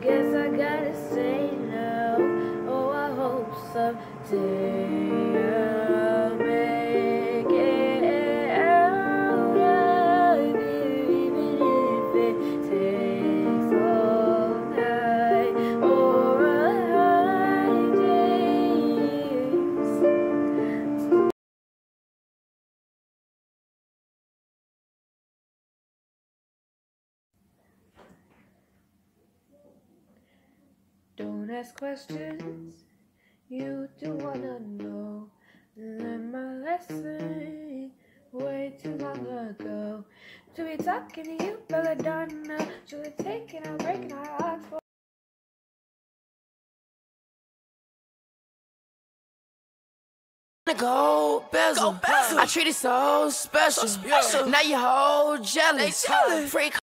guess I gotta say no. Oh, I hope someday. Ask questions you don't wanna know. Learn my lesson way too long ago. To be talking to you, belladonna. Truly taking and breaking our hearts for. Go bezel. I treat it so special. Now you whole jealous. Freak